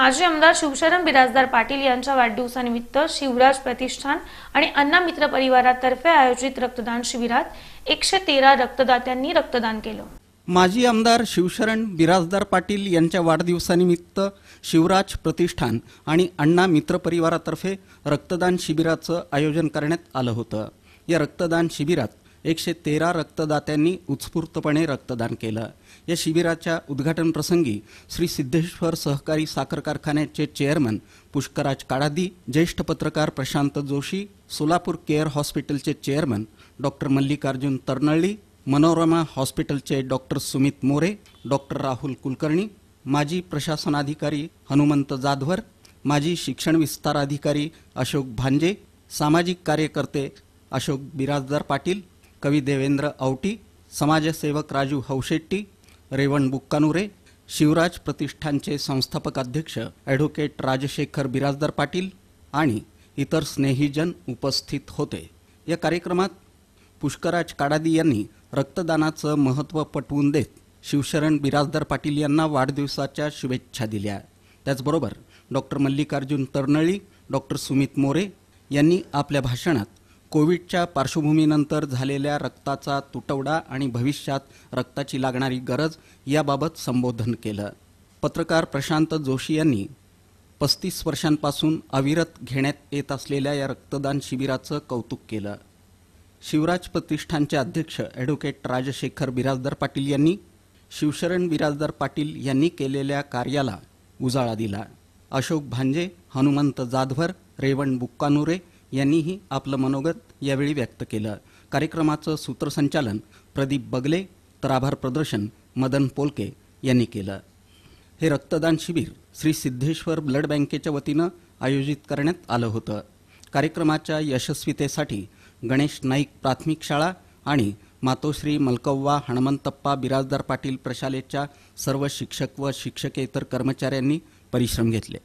माजी आमदार शिवशरण बिराजदार पाटील यांच्या वाढदिवसानिमित्त शिवराज प्रतिष्ठान आणि अण्णा मित्र परिवारातर्फे आयोजित रक्तदान शिबिरात एकशे तेरा रक्तदात्यांनी रक्तदान केलं. माजी आमदार शिवशरण बिराजदार पाटील यांच्या वाढदिवसानिमित्त शिवराज प्रतिष्ठान आणि अण्णा मित्र परिवारातर्फे रक्तदान शिबिराचं आयोजन करण्यात आलं होतं. या रक्तदान शिबिरात एकशे तेरा रक्तदात्यांनी उत्स्फूर्तपणे रक्तदान केलं. या शिबिराच्या उद्घाटन प्रसंगी श्री सिद्धेश्वर सहकारी साखर कारखान्याचे चेअरमन पुष्कराज काळादी ज्येष्ठ पत्रकार प्रशांत जोशी सोलापूर केअर हॉस्पिटलचे चेअरमन डॉक्टर मल्लिकार्जुन तरनळी मनोरमा हॉस्पिटलचे डॉक्टर सुमित मोरे डॉक्टर राहुल कुलकर्णी माजी प्रशासनाधिकारी हनुमंत जाधवर माजी शिक्षण विस्तार अधिकारी अशोक भांजे सामाजिक कार्यकर्ते अशोक बिराजदार पाटील कवी देवेंद्र औटी समाजसेवक राजू हौशेट्टी रेवण बुक्कानुरे शिवराज प्रतिष्ठानचे संस्थापक अध्यक्ष ॲडव्होकेट राजशेखर बिराजदार पाटील आणि इतर स्नेहीजन उपस्थित होते. या कार्यक्रमात पुष्कराज काडादी यांनी रक्तदानाचं महत्त्व पटवून देत शिवशरण बिराजदार पाटील यांना वाढदिवसाच्या शुभेच्छा दिल्या. त्याचबरोबर डॉक्टर मल्लिकार्जुन तरनळी डॉक्टर सुमित मोरे यांनी आपल्या भाषणात कोविडच्या पार्श्वभूमीनंतर झालेल्या रक्ताचा तुटवडा आणि भविष्यात रक्ताची लागणारी गरज याबाबत संबोधन केलं. पत्रकार प्रशांत जोशी यांनी पस्तीस वर्षांपासून अविरत घेण्यात येत असलेल्या या रक्तदान शिबिराचं कौतुक केलं. शिवराज प्रतिष्ठानचे अध्यक्ष ॲडव्होकेट राजशेखर बिराजदार पाटील यांनी शिवशरण बिराजदार पाटील यांनी केलेल्या कार्याला उजाळा दिला. अशोक भांजे हनुमंत जाधवर रेवण बुक्कानुरे यांनीही आपलं मनोगत यावेळी व्यक्त केलं. कार्यक्रमाचं सूत्रसंचालन प्रदीप बगले तर आभार प्रदर्शन मदन पोलके यांनी केलं. हे रक्तदान शिबिर श्री सिद्धेश्वर ब्लड बँकेच्या वतीनं आयोजित करण्यात आलं होतं. कार्यक्रमाच्या यशस्वीतेसाठी गणेश नाईक प्राथमिक शाळा आणि मातोश्री मलकव्वा हणमंतप्पा बिराजदार पाटील प्रशालेच्या सर्व शिक्षक व शिक्षकेतर कर्मचाऱ्यांनी परिश्रम घेतले.